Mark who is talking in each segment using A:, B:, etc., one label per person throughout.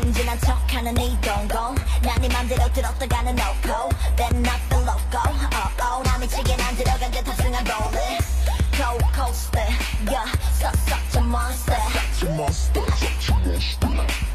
A: 순진한 척하는 네 동공. 난네 맘대로 들었다가는 놓고 Then not the loco oh oh 나 미치게 난 들어간 듯 탑승한 롤을. Go coaster yeah such such a monster. Such a monster such a monster.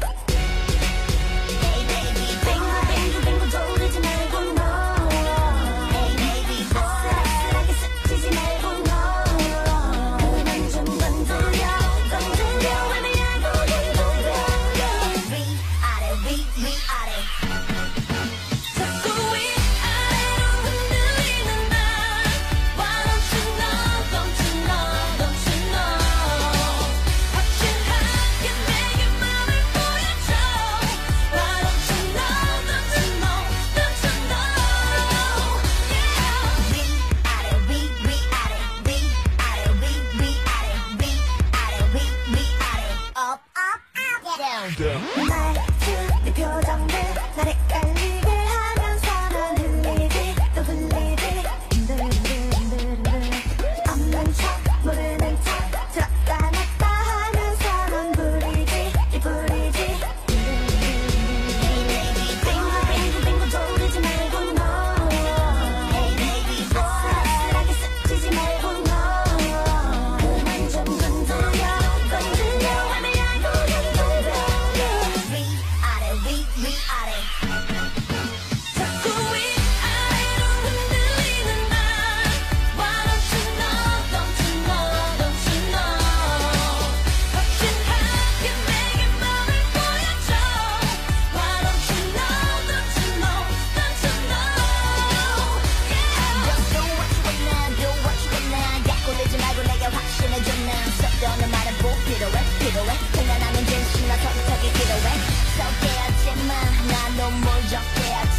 A: down.
B: 말투, 내 표정들 나를 깔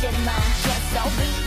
A: shit in my chest, so be